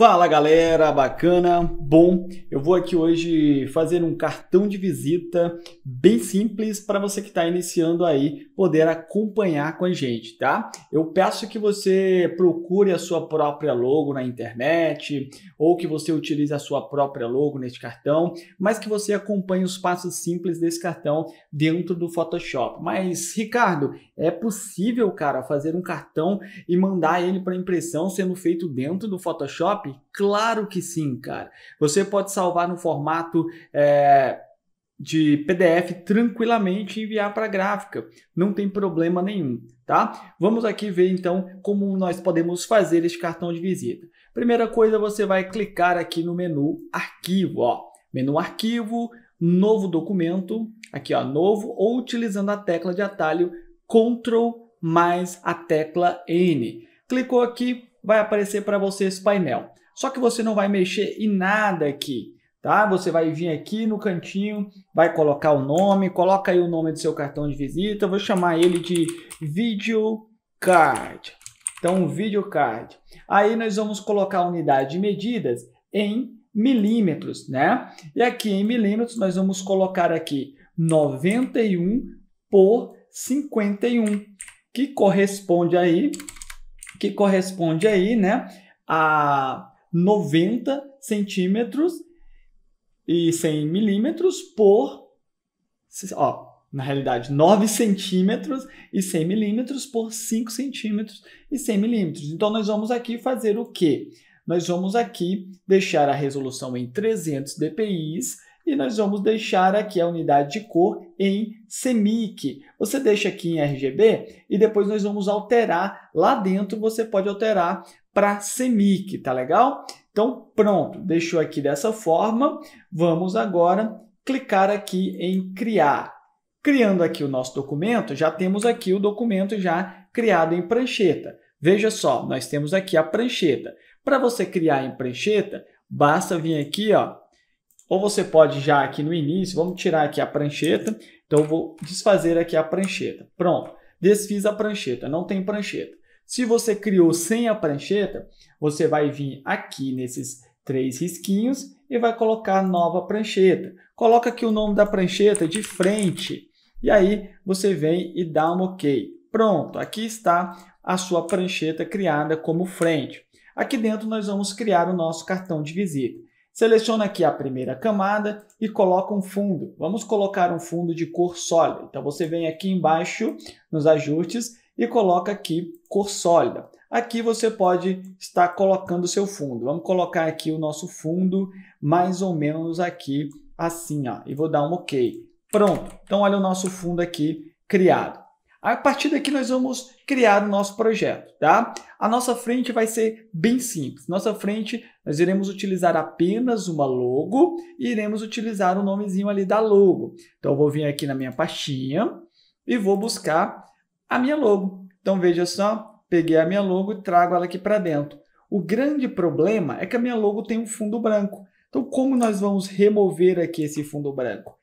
Fala galera, bacana? Bom, eu vou aqui hoje fazer um cartão de visita bem simples para você que está iniciando aí poder acompanhar com a gente, tá? Eu peço que você procure a sua própria logo na internet ou que você utilize a sua própria logo neste cartão, mas que você acompanhe os passos simples desse cartão dentro do Photoshop. Mas, Ricardo, é possível, cara, fazer um cartão e mandar ele para impressão sendo feito dentro do Photoshop? Claro que sim, cara. Você pode salvar no formato é, de PDF tranquilamente e enviar para a gráfica. Não tem problema nenhum, tá? Vamos aqui ver então como nós podemos fazer este cartão de visita. Primeira coisa, você vai clicar aqui no menu Arquivo, ó. Menu Arquivo, Novo Documento, aqui ó, Novo, ou utilizando a tecla de atalho Ctrl mais a tecla N. Clicou aqui, vai aparecer para você esse painel. Só que você não vai mexer em nada aqui, tá? Você vai vir aqui no cantinho, vai colocar o nome, coloca aí o nome do seu cartão de visita, vou chamar ele de Video Card. Então, Video Card. Aí nós vamos colocar a unidade de medidas em milímetros, né? E aqui em milímetros nós vamos colocar aqui 91 por 51, que corresponde aí, que corresponde aí, né, a 90 centímetros e 100 milímetros por, ó, na realidade, 9 centímetros e 100 milímetros por 5 centímetros e 100 milímetros. Então, nós vamos aqui fazer o quê? Nós vamos aqui deixar a resolução em 300 dpi e nós vamos deixar aqui a unidade de cor em CMYK. Você deixa aqui em RGB e depois nós vamos alterar lá dentro, você pode alterar para CMYK, tá legal? Então pronto, deixou aqui dessa forma. Vamos agora clicar aqui em criar. Criando aqui o nosso documento, já temos aqui o documento já criado em prancheta. Veja só, nós temos aqui a prancheta. Para você criar em prancheta, basta vir aqui, ó, ou você pode já aqui no início, vamos tirar aqui a prancheta. Então, eu vou desfazer aqui a prancheta. Pronto, desfiz a prancheta, não tem prancheta. Se você criou sem a prancheta, você vai vir aqui nesses três risquinhos e vai colocar nova prancheta. Coloca aqui o nome da prancheta de frente. E aí você vem e dá um OK. Pronto, aqui está a sua prancheta criada como frente. Aqui dentro nós vamos criar o nosso cartão de visita. Seleciona aqui a primeira camada e coloca um fundo. Vamos colocar um fundo de cor sólida. Então você vem aqui embaixo nos ajustes e coloca aqui cor sólida. Aqui você pode estar colocando o seu fundo. Vamos colocar aqui o nosso fundo mais ou menos aqui assim, ó, e vou dar um OK. Pronto. Então olha o nosso fundo aqui criado. A partir daqui nós vamos criar o nosso projeto, tá? A nossa frente vai ser bem simples. Nossa frente nós iremos utilizar apenas uma logo e iremos utilizar o nomezinho ali da logo. Então eu vou vir aqui na minha pastinha e vou buscar a minha logo. Então veja só, peguei a minha logo e trago ela aqui para dentro. O grande problema é que a minha logo tem um fundo branco. Então como nós vamos remover aqui esse fundo branco?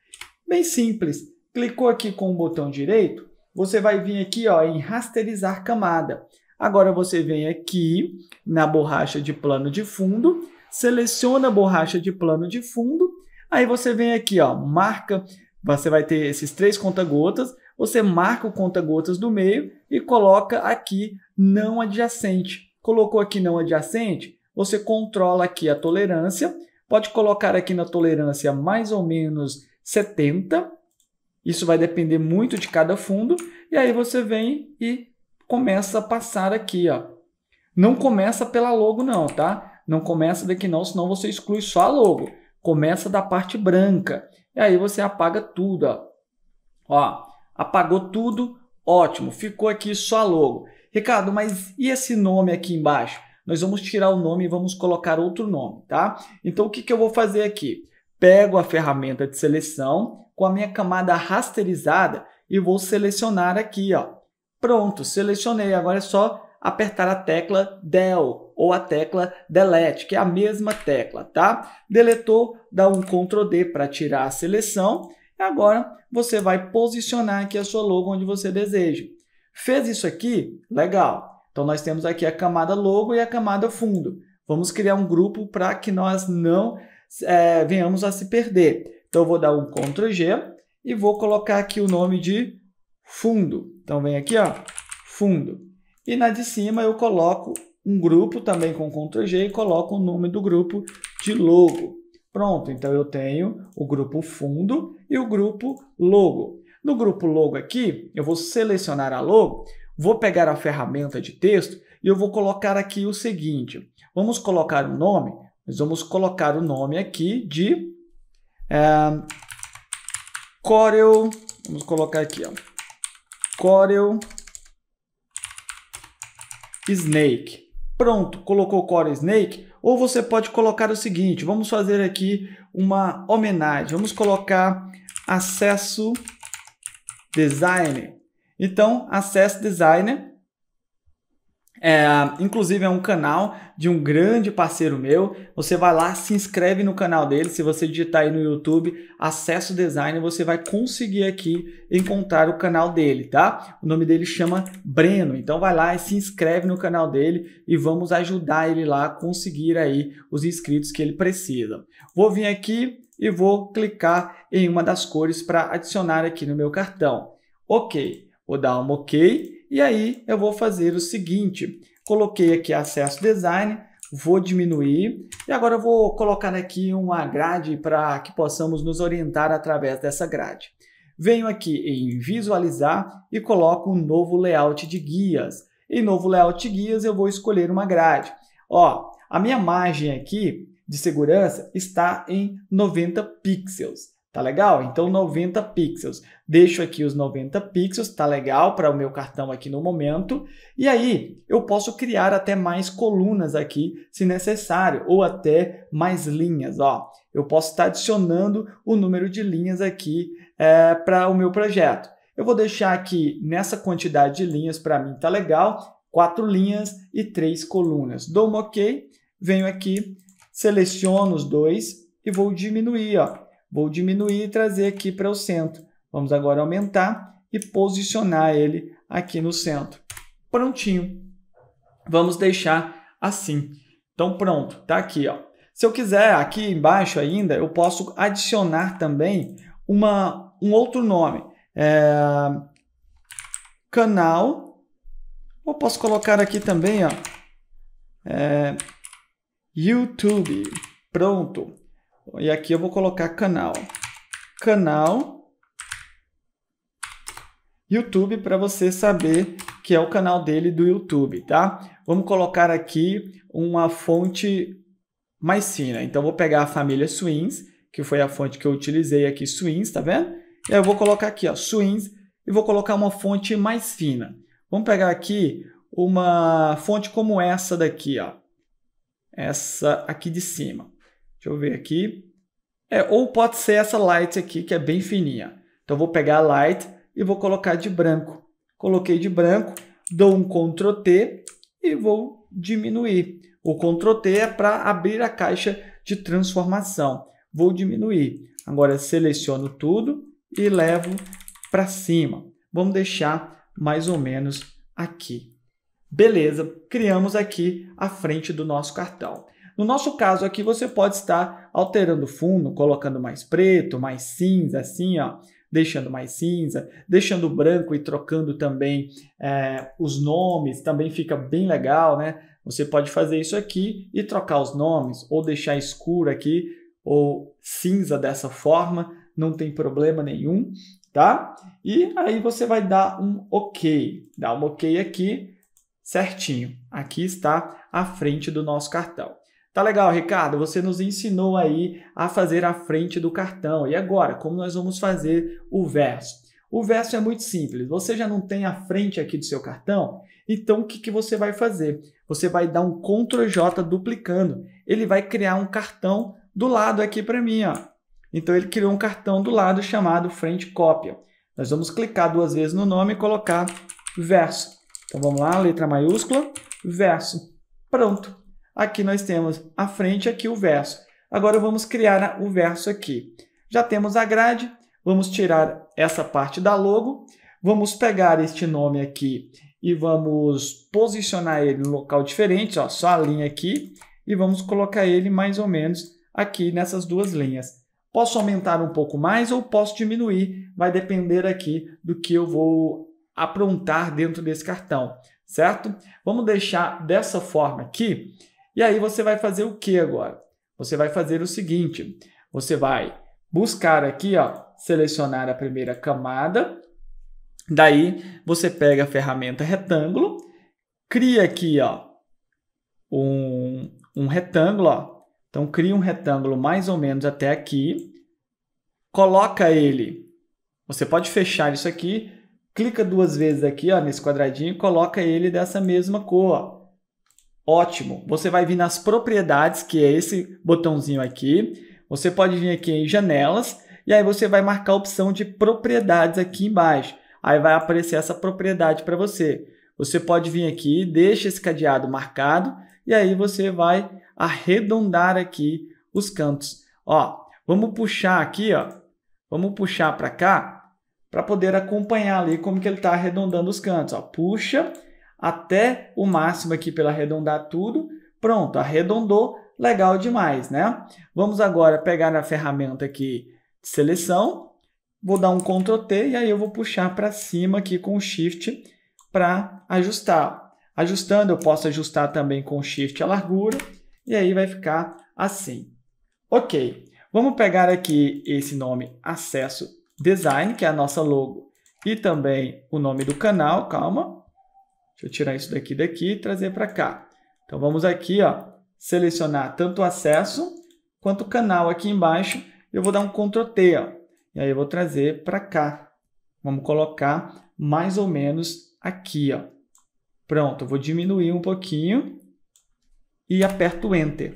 Bem simples. Clicou aqui com o botão direito, você vai vir aqui ó, em rasterizar camada. Agora você vem aqui na borracha de plano de fundo, seleciona a borracha de plano de fundo, aí você vem aqui, ó, marca, você vai ter esses três conta-gotas, você marca o conta-gotas do meio e coloca aqui não adjacente. Colocou aqui não adjacente, você controla aqui a tolerância, pode colocar aqui na tolerância mais ou menos 70, isso vai depender muito de cada fundo. E aí você vem e começa a passar aqui, ó. Não começa pela logo não, tá? Não começa daqui não, senão você exclui só a logo. Começa da parte branca. E aí você apaga tudo, ó. Ó, apagou tudo, ótimo. Ficou aqui só a logo. Ricardo, mas e esse nome aqui embaixo? Nós vamos tirar o nome e vamos colocar outro nome, tá? Então o que, que eu vou fazer aqui? Pego a ferramenta de seleção, com a minha camada rasterizada e vou selecionar aqui, ó. Pronto, selecionei. Agora é só apertar a tecla Del ou a tecla Delete, que é a mesma tecla, tá? Deletou, dá um Ctrl D para tirar a seleção. Agora você vai posicionar aqui a sua logo onde você deseja. Fez isso aqui? Legal. Então nós temos aqui a camada logo e a camada fundo. Vamos criar um grupo para que nós não é, venhamos a se perder. Então, eu vou dar um Ctrl G e vou colocar aqui o nome de fundo. Então, vem aqui, ó, fundo. E na de cima eu coloco um grupo também com Ctrl G e coloco o nome do grupo de logo. Pronto, então eu tenho o grupo fundo e o grupo logo. No grupo logo aqui, eu vou selecionar a logo, vou pegar a ferramenta de texto e eu vou colocar aqui o seguinte. Vamos colocar um nome, nós vamos colocar o nome aqui de é, Corel, vamos colocar aqui, ó, Corel Snake. Pronto, colocou Corel Snake. Ou você pode colocar o seguinte, vamos fazer aqui uma homenagem. Vamos colocar acesso designer. Então, acesso designer é, inclusive é um canal de um grande parceiro meu. Você vai lá, se inscreve no canal dele. Se você digitar aí no YouTube Acesso Design, você vai conseguir aqui encontrar o canal dele, tá? O nome dele chama Breno. Então vai lá e se inscreve no canal dele e vamos ajudar ele lá a conseguir aí os inscritos que ele precisa. Vou vir aqui e vou clicar em uma das cores para adicionar aqui no meu cartão. Ok, vou dar um ok e aí eu vou fazer o seguinte, coloquei aqui acesso design, vou diminuir e agora eu vou colocar aqui uma grade para que possamos nos orientar através dessa grade. Venho aqui em visualizar e coloco um novo layout de guias. Em novo layout de guias eu vou escolher uma grade. Ó, a minha margem aqui de segurança está em 90 pixels. Tá legal? Então 90 pixels. Deixo aqui os 90 pixels, tá legal para o meu cartão aqui no momento. E aí eu posso criar até mais colunas aqui, se necessário, ou até mais linhas. Ó, eu posso estar adicionando o número de linhas aqui é, para o meu projeto. Eu vou deixar aqui nessa quantidade de linhas para mim tá legal, quatro linhas e três colunas. Dou um OK, venho aqui, seleciono os dois e vou diminuir, ó Vou diminuir e trazer aqui para o centro. Vamos agora aumentar e posicionar ele aqui no centro. Prontinho. Vamos deixar assim. Então pronto, tá aqui, ó. Se eu quiser aqui embaixo ainda, eu posso adicionar também uma, um outro nome. É, canal. Eu posso colocar aqui também, ó. É, YouTube. Pronto. E aqui eu vou colocar canal. Canal YouTube para você saber que é o canal dele do YouTube, tá? Vamos colocar aqui uma fonte mais fina. Então, vou pegar a família Swings, que foi a fonte que eu utilizei aqui, Swings, tá vendo? E aí eu vou colocar aqui, ó, Swings, e vou colocar uma fonte mais fina. Vamos pegar aqui uma fonte como essa daqui, ó. Essa aqui de cima. Deixa eu ver aqui. É, ou pode ser essa light aqui, que é bem fininha. Então, vou pegar a light e vou colocar de branco. Coloquei de branco, dou um Ctrl T e vou diminuir. O Ctrl T é para abrir a caixa de transformação. Vou diminuir. Agora, seleciono tudo e levo para cima. Vamos deixar mais ou menos aqui. Beleza, criamos aqui a frente do nosso cartão. No nosso caso aqui, você pode estar alterando o fundo, colocando mais preto, mais cinza, assim, ó, deixando mais cinza, deixando branco e trocando também é, os nomes, também fica bem legal, né? Você pode fazer isso aqui e trocar os nomes, ou deixar escuro aqui, ou cinza dessa forma, não tem problema nenhum, tá? E aí você vai dar um OK, dá um OK aqui, certinho. Aqui está a frente do nosso cartão. Tá legal, Ricardo? Você nos ensinou aí a fazer a frente do cartão. E agora, como nós vamos fazer o verso? O verso é muito simples. Você já não tem a frente aqui do seu cartão? Então, o que, que você vai fazer? Você vai dar um Ctrl J duplicando. Ele vai criar um cartão do lado aqui para mim. Ó. Então, ele criou um cartão do lado chamado frente cópia. Nós vamos clicar duas vezes no nome e colocar verso. Então, vamos lá, letra maiúscula, verso. Pronto. Aqui nós temos a frente, aqui o verso. Agora vamos criar o verso aqui. Já temos a grade, vamos tirar essa parte da logo, vamos pegar este nome aqui e vamos posicionar ele em um local diferente, ó, só a linha aqui, e vamos colocar ele mais ou menos aqui nessas duas linhas. Posso aumentar um pouco mais ou posso diminuir, vai depender aqui do que eu vou aprontar dentro desse cartão, certo? Vamos deixar dessa forma aqui, e aí você vai fazer o que agora? Você vai fazer o seguinte, você vai buscar aqui, ó, selecionar a primeira camada, daí você pega a ferramenta retângulo, cria aqui, ó, um, um retângulo, ó, então, cria um retângulo mais ou menos até aqui, coloca ele, você pode fechar isso aqui, clica duas vezes aqui ó, nesse quadradinho e coloca ele dessa mesma cor. Ó. Ótimo! Você vai vir nas propriedades, que é esse botãozinho aqui, você pode vir aqui em janelas, e aí você vai marcar a opção de propriedades aqui embaixo. Aí vai aparecer essa propriedade para você. Você pode vir aqui, deixa esse cadeado marcado, e aí você vai arredondar aqui os cantos. Ó, vamos puxar aqui, ó. Vamos puxar para cá para poder acompanhar ali como que ele está arredondando os cantos. Ó. Puxa até o máximo aqui para arredondar tudo. Pronto, arredondou. Legal demais, né? Vamos agora pegar a ferramenta aqui de seleção. Vou dar um Ctrl T e aí eu vou puxar para cima aqui com o Shift para ajustar. Ajustando, eu posso ajustar também com o Shift a largura e aí vai ficar assim. Ok, vamos pegar aqui esse nome Acesso Design, que é a nossa logo, e também o nome do canal, calma. Deixa eu tirar isso daqui daqui e trazer para cá. Então vamos aqui, ó, selecionar tanto o acesso quanto o canal aqui embaixo. Eu vou dar um Ctrl T, ó, e aí eu vou trazer para cá. Vamos colocar mais ou menos aqui, ó. Pronto, eu vou diminuir um pouquinho e aperto Enter.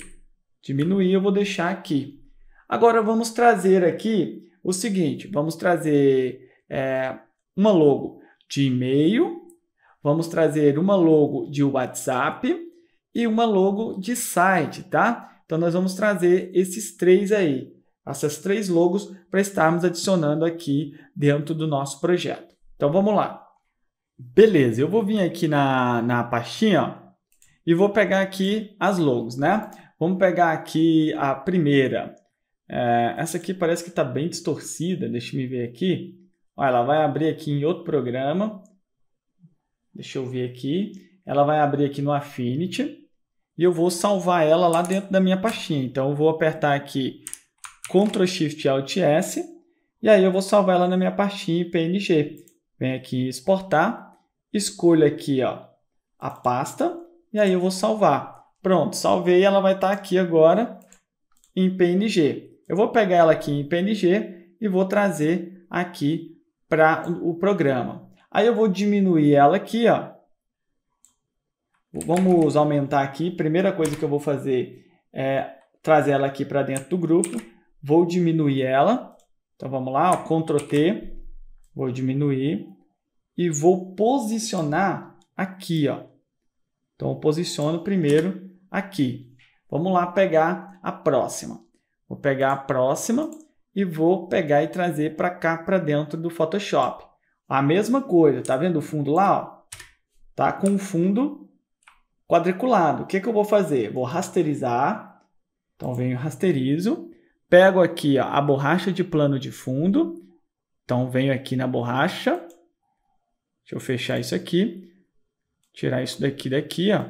Diminuir eu vou deixar aqui. Agora vamos trazer aqui o seguinte, vamos trazer é, uma logo de e-mail, vamos trazer uma logo de WhatsApp e uma logo de site, tá? Então nós vamos trazer esses três aí, essas três logos para estarmos adicionando aqui dentro do nosso projeto. Então vamos lá. Beleza, eu vou vir aqui na, na pastinha, ó, e vou pegar aqui as logos, né? Vamos pegar aqui a primeira. É, essa aqui parece que está bem distorcida, deixa eu ver aqui. Olha, ela vai abrir aqui em outro programa. Deixa eu ver aqui. Ela vai abrir aqui no Affinity. E eu vou salvar ela lá dentro da minha pastinha. Então, eu vou apertar aqui Ctrl Shift Alt S. E aí eu vou salvar ela na minha pastinha PNG. Vem aqui exportar. Escolho aqui ó, a pasta e aí eu vou salvar. Pronto, salvei, ela vai estar aqui agora em PNG. Eu vou pegar ela aqui em PNG e vou trazer aqui para o programa. Aí eu vou diminuir ela aqui, ó. Vamos aumentar aqui. Primeira coisa que eu vou fazer é trazer ela aqui para dentro do grupo. Vou diminuir ela. Então vamos lá, ó, Ctrl T. Vou diminuir e vou posicionar aqui, ó. Então, eu posiciono primeiro aqui. Vamos lá pegar a próxima. Vou pegar a próxima e vou pegar e trazer para cá, para dentro do Photoshop. A mesma coisa, tá vendo o fundo lá? Ó? Tá com o fundo quadriculado. O que, que eu vou fazer? Vou rasterizar. Então, venho rasterizo. Pego aqui ó, a borracha de plano de fundo. Então, venho aqui na borracha. Deixa eu fechar isso aqui tirar isso daqui daqui, ó.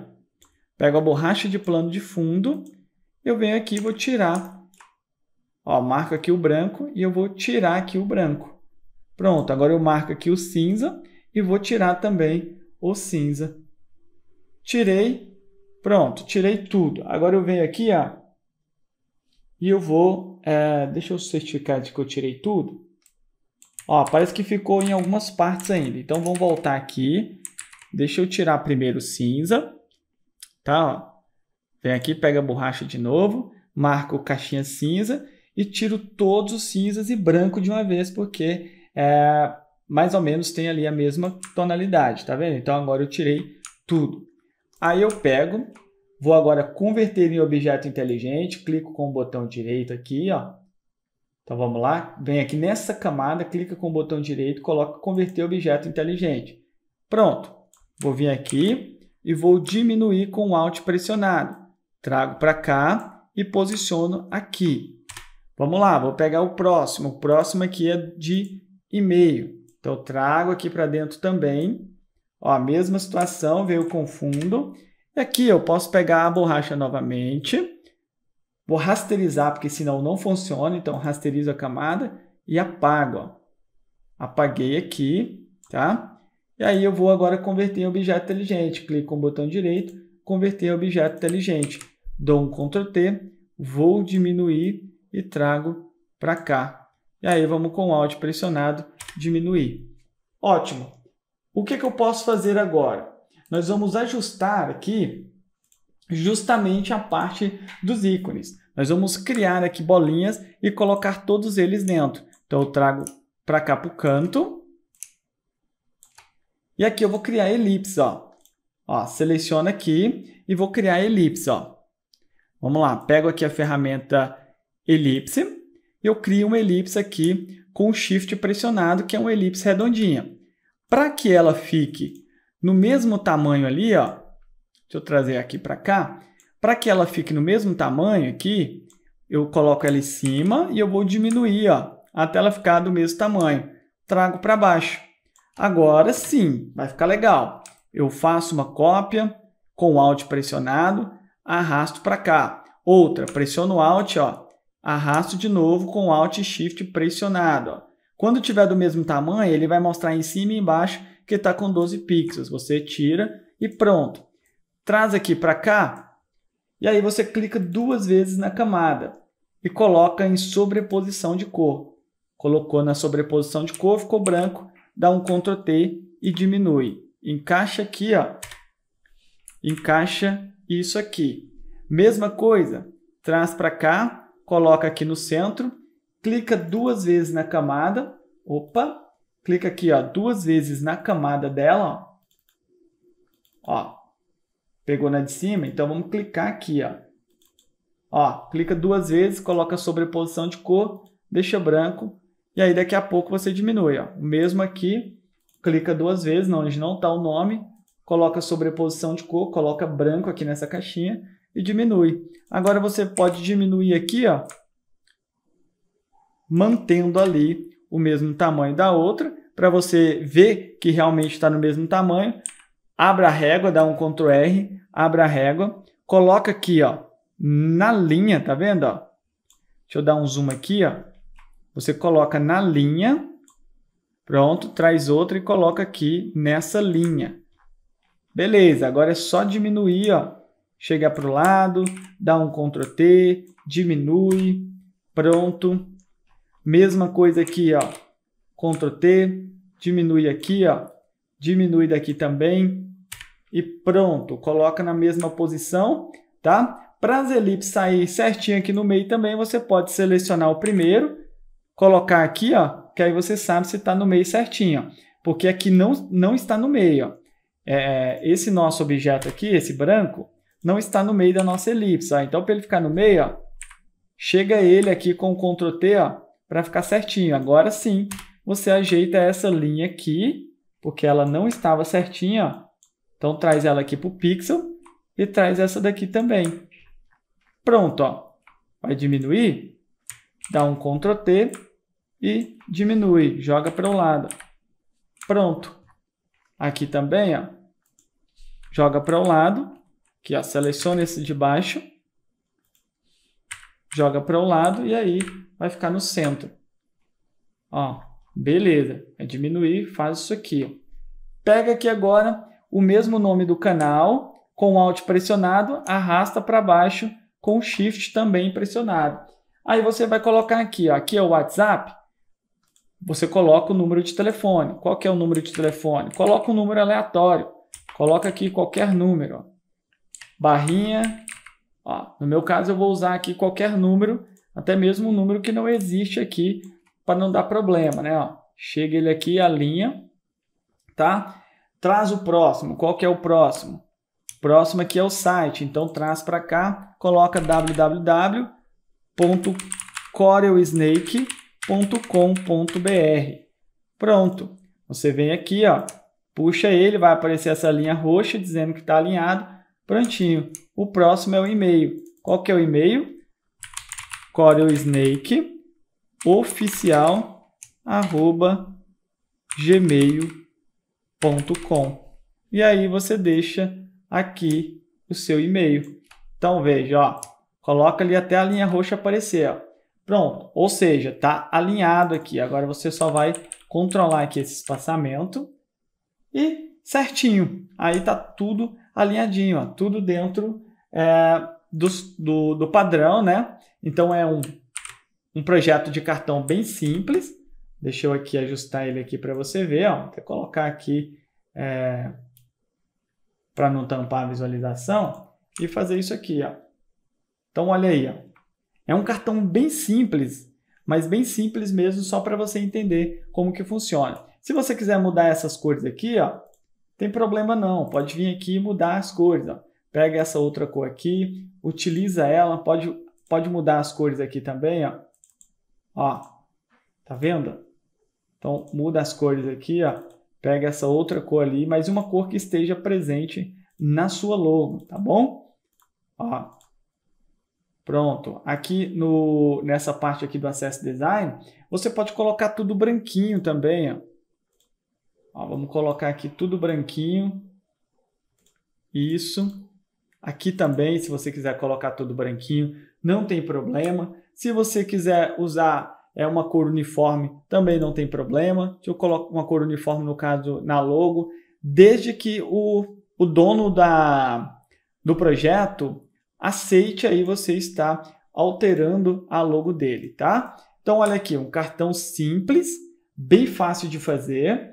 Pego a borracha de plano de fundo, eu venho aqui e vou tirar. Ó, marco aqui o branco e eu vou tirar aqui o branco. Pronto, agora eu marco aqui o cinza e vou tirar também o cinza. Tirei, pronto, tirei tudo. Agora eu venho aqui, ó, e eu vou, é, deixa eu certificar de que eu tirei tudo. Ó, parece que ficou em algumas partes ainda. Então, vamos voltar aqui Deixa eu tirar primeiro o cinza, tá? Vem aqui, pega a borracha de novo, marco caixinha cinza e tiro todos os cinzas e branco de uma vez, porque é, mais ou menos tem ali a mesma tonalidade, tá vendo? Então agora eu tirei tudo. Aí eu pego, vou agora converter em objeto inteligente, clico com o botão direito aqui, ó. Então vamos lá, vem aqui nessa camada, clica com o botão direito, coloca converter objeto inteligente. Pronto. Vou vir aqui e vou diminuir com o Alt pressionado. trago para cá e posiciono aqui. Vamos lá, vou pegar o próximo. O próximo aqui é de e-mail. Então, eu trago aqui para dentro também. Ó, a mesma situação, veio com fundo. E aqui eu posso pegar a borracha novamente. Vou rasterizar, porque senão não funciona. Então, rasterizo a camada e apago. Ó. Apaguei aqui, tá? E aí eu vou agora converter em objeto inteligente. Clico com o botão direito, converter em objeto inteligente. Dou um Ctrl T, vou diminuir e trago para cá. E aí vamos com o Alt pressionado diminuir. Ótimo. O que, que eu posso fazer agora? Nós vamos ajustar aqui justamente a parte dos ícones. Nós vamos criar aqui bolinhas e colocar todos eles dentro. Então, eu trago para cá para o canto. E aqui eu vou criar elipse. Ó. Ó, seleciono aqui e vou criar elipse. Ó. Vamos lá, pego aqui a ferramenta elipse. Eu crio uma elipse aqui com o Shift pressionado, que é uma elipse redondinha. Para que ela fique no mesmo tamanho ali, ó, deixa eu trazer aqui para cá, para que ela fique no mesmo tamanho aqui, eu coloco ela em cima e eu vou diminuir ó, até ela ficar do mesmo tamanho. Trago para baixo. Agora sim, vai ficar legal. Eu faço uma cópia com o Alt pressionado, arrasto para cá. Outra, pressiono Alt, ó, arrasto de novo com Alt e Shift pressionado. Ó. Quando tiver do mesmo tamanho, ele vai mostrar em cima e embaixo que está com 12 pixels. Você tira e pronto. Traz aqui para cá e aí você clica duas vezes na camada e coloca em sobreposição de cor. Colocou na sobreposição de cor, ficou branco, dá um Ctrl T e diminui. Encaixa aqui, ó. Encaixa isso aqui. Mesma coisa, traz para cá, coloca aqui no centro clica duas vezes na camada, opa, clica aqui ó, duas vezes na camada dela, ó, ó, pegou na de cima, então vamos clicar aqui, ó, ó, clica duas vezes, coloca sobreposição de cor, deixa branco, e aí daqui a pouco você diminui, ó, o mesmo aqui, clica duas vezes, não, onde não está o nome, coloca sobreposição de cor, coloca branco aqui nessa caixinha e diminui. Agora você pode diminuir aqui, ó, mantendo ali o mesmo tamanho da outra. Para você ver que realmente está no mesmo tamanho, abra a régua, dá um Ctrl R, abra a régua, coloca aqui ó, na linha, tá vendo? Ó? Deixa eu dar um zoom aqui. Ó. Você coloca na linha, pronto, traz outra e coloca aqui nessa linha. Beleza, agora é só diminuir, ó. Chega para o lado, dá um Ctrl T, diminui, pronto. Mesma coisa aqui, ó. Ctrl T, diminui aqui, ó. Diminui daqui também. E pronto, coloca na mesma posição, tá? Para as elipses sair certinho aqui no meio também, você pode selecionar o primeiro, colocar aqui, ó, que aí você sabe se está no meio certinho, ó, porque aqui não, não está no meio. Ó. É, esse nosso objeto aqui, esse branco, não está no meio da nossa elipse. Ó. Então, para ele ficar no meio, ó, chega ele aqui com o Ctrl T, ó, para ficar certinho. Agora sim, você ajeita essa linha aqui, porque ela não estava certinha. Então, traz ela aqui para o pixel e traz essa daqui também. Pronto, ó. vai diminuir, dá um Ctrl T e diminui, joga para o lado. Pronto. Aqui também, ó, joga para o lado, aqui, ó, seleciona esse de baixo, joga para o lado e aí vai ficar no centro. Ó, beleza. É diminuir, faz isso aqui. Pega aqui agora o mesmo nome do canal, com o Alt pressionado, arrasta para baixo com o Shift também pressionado. Aí você vai colocar aqui, ó, aqui é o WhatsApp, você coloca o número de telefone. Qual é o número de telefone? Coloca um número aleatório. Coloca aqui qualquer número. Ó. Barrinha. Ó, no meu caso, eu vou usar aqui qualquer número até mesmo um número que não existe aqui para não dar problema, né? Ó, chega ele aqui, a linha, tá? Traz o próximo. Qual que é o próximo? Próximo aqui é o site, então traz para cá, coloca www.corelsnake.com.br. Pronto. Você vem aqui, ó, puxa ele, vai aparecer essa linha roxa dizendo que está alinhado. Prontinho. O próximo é o e-mail. Qual que é o e-mail? CorelSnake oficial arroba gmail.com e aí você deixa aqui o seu e-mail. Então veja, ó, coloca ali até a linha roxa aparecer, ó. Pronto, ou seja, está alinhado aqui. Agora você só vai controlar aqui esse espaçamento e certinho. Aí está tudo alinhadinho, ó, tudo dentro é, do, do, do padrão, né? Então é um, um projeto de cartão bem simples. Deixa eu aqui ajustar ele aqui para você ver. Ó. Vou colocar aqui é, para não tampar a visualização e fazer isso aqui. Ó. Então olha aí. Ó. É um cartão bem simples, mas bem simples mesmo só para você entender como que funciona. Se você quiser mudar essas cores aqui, ó, tem problema não. Pode vir aqui e mudar as cores. Ó. Pega essa outra cor aqui, utiliza ela, pode, pode mudar as cores aqui também, ó. Ó, tá vendo? Então, muda as cores aqui, ó. Pega essa outra cor ali, mas uma cor que esteja presente na sua logo, tá bom? Ó. Pronto. Aqui no, nessa parte aqui do Access Design, você pode colocar tudo branquinho também, ó. Ó vamos colocar aqui tudo branquinho. Isso. Aqui também, se você quiser colocar tudo branquinho, não tem problema. Se você quiser usar é uma cor uniforme, também não tem problema. Se eu coloco uma cor uniforme, no caso, na logo, desde que o, o dono da, do projeto aceite aí você está alterando a logo dele, tá? Então, olha aqui, um cartão simples, bem fácil de fazer.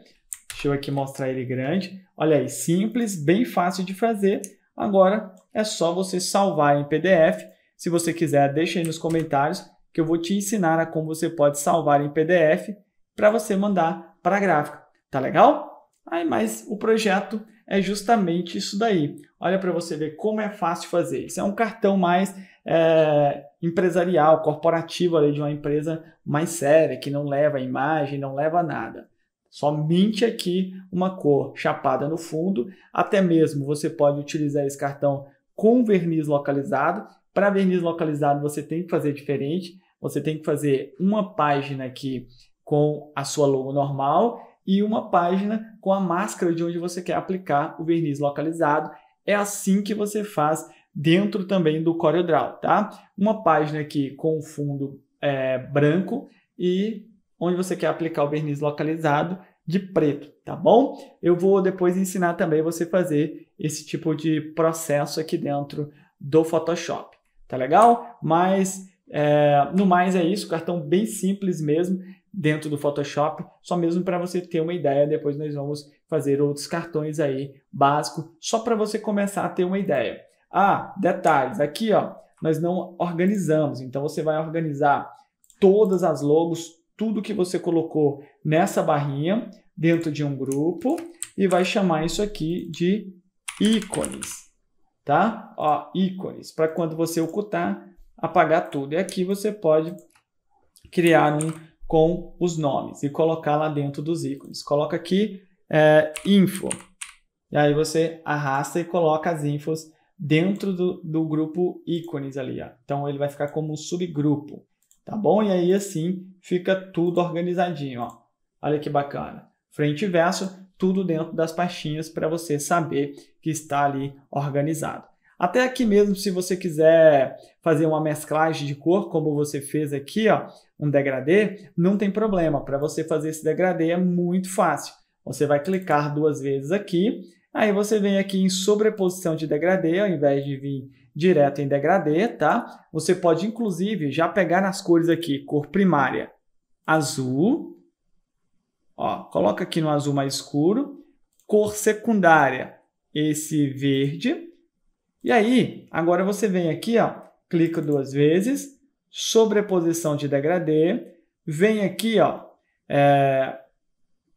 Deixa eu aqui mostrar ele grande. Olha aí, simples, bem fácil de fazer. Agora é só você salvar em PDF se você quiser, deixa aí nos comentários que eu vou te ensinar a como você pode salvar em PDF para você mandar para a gráfica. Tá legal? Aí, mas o projeto é justamente isso daí. Olha para você ver como é fácil fazer. Isso é um cartão mais é, empresarial, corporativo ali, de uma empresa mais séria, que não leva imagem, não leva nada. Somente aqui uma cor chapada no fundo. Até mesmo você pode utilizar esse cartão com verniz localizado para verniz localizado, você tem que fazer diferente. Você tem que fazer uma página aqui com a sua logo normal e uma página com a máscara de onde você quer aplicar o verniz localizado. É assim que você faz dentro também do CorelDRAW, tá? Uma página aqui com o fundo é, branco e onde você quer aplicar o verniz localizado de preto, tá bom? Eu vou depois ensinar também você fazer esse tipo de processo aqui dentro do Photoshop. Tá legal? Mas é, no mais é isso, cartão bem simples mesmo dentro do Photoshop, só mesmo para você ter uma ideia. Depois nós vamos fazer outros cartões aí básicos, só para você começar a ter uma ideia. Ah, detalhes, aqui ó, nós não organizamos, então você vai organizar todas as logos, tudo que você colocou nessa barrinha dentro de um grupo e vai chamar isso aqui de ícones tá? Ó, ícones, para quando você ocultar, apagar tudo. E aqui você pode criar um com os nomes e colocar lá dentro dos ícones. Coloca aqui é, info. E aí você arrasta e coloca as infos dentro do, do grupo ícones ali. Ó. Então ele vai ficar como um subgrupo, tá bom? E aí assim fica tudo organizadinho. Ó. Olha que bacana. Frente e verso, tudo dentro das pastinhas para você saber que está ali organizado. Até aqui mesmo, se você quiser fazer uma mesclagem de cor, como você fez aqui, ó, um degradê, não tem problema. Para você fazer esse degradê é muito fácil. Você vai clicar duas vezes aqui, aí você vem aqui em sobreposição de degradê, ao invés de vir direto em degradê, tá? Você pode, inclusive, já pegar nas cores aqui, cor primária azul, Ó, coloca aqui no azul mais escuro. Cor secundária, esse verde. E aí, agora você vem aqui, ó, clica duas vezes, sobreposição de degradê, vem aqui, ó, é,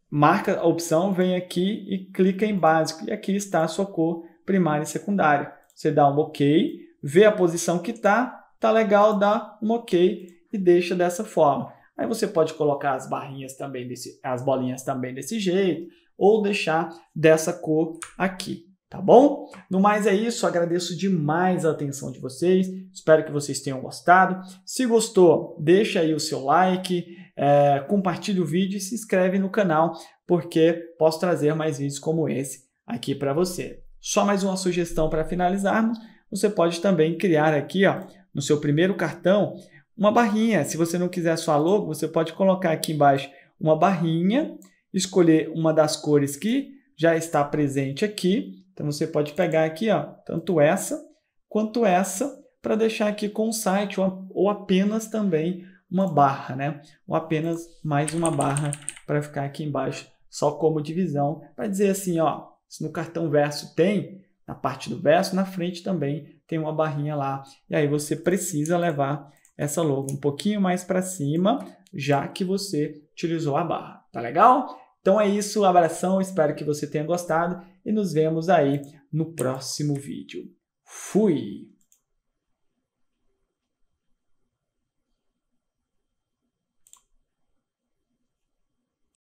marca a opção, vem aqui e clica em básico. E aqui está a sua cor primária e secundária. Você dá um OK, vê a posição que está, tá legal, dá um OK e deixa dessa forma. Aí você pode colocar as barrinhas também, desse, as bolinhas também desse jeito, ou deixar dessa cor aqui, Tá bom? No mais é isso, agradeço demais a atenção de vocês, espero que vocês tenham gostado. Se gostou, deixa aí o seu like, é, compartilhe o vídeo e se inscreve no canal, porque posso trazer mais vídeos como esse aqui para você. Só mais uma sugestão para finalizarmos, você pode também criar aqui ó, no seu primeiro cartão uma barrinha. Se você não quiser sua logo, você pode colocar aqui embaixo uma barrinha, escolher uma das cores que já está presente aqui então você pode pegar aqui, ó, tanto essa quanto essa, para deixar aqui com o site, ou, ou apenas também uma barra, né? Ou apenas mais uma barra para ficar aqui embaixo, só como divisão, para dizer assim, ó, se no cartão verso tem, na parte do verso, na frente também tem uma barrinha lá. E aí você precisa levar essa logo um pouquinho mais para cima, já que você utilizou a barra. Tá legal? Então é isso, abração, espero que você tenha gostado e nos vemos aí no próximo vídeo. Fui!